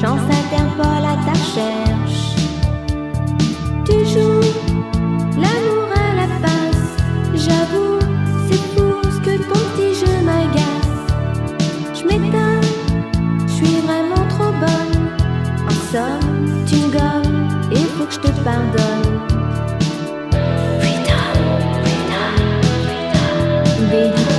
chance Interpol à ta recherche. Tu joues l'amour à la passe. J'avoue, c'est fou ce que ton petit jeu m'agace. Je m'étonne, je suis vraiment trop bonne. En somme, tu me gommes, il faut que je te pardonne. Freedom, freedom, freedom.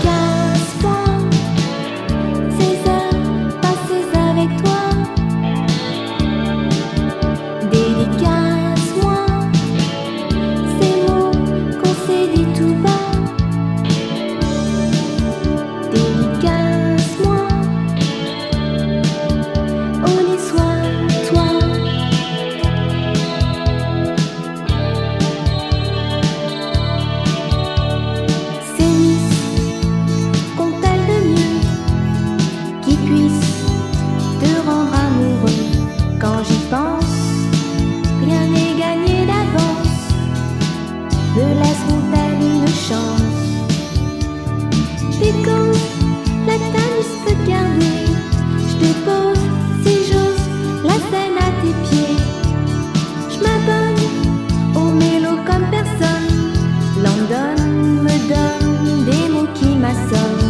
Pense. Rien n'est gagné d'avance. Me laisseront-elles une chance? Quand la tamise peut garder, je dépose, si j'ose, la scène à tes pieds. Je m'abonne au mélo comme personne. London me donne des mots qui m'assomment.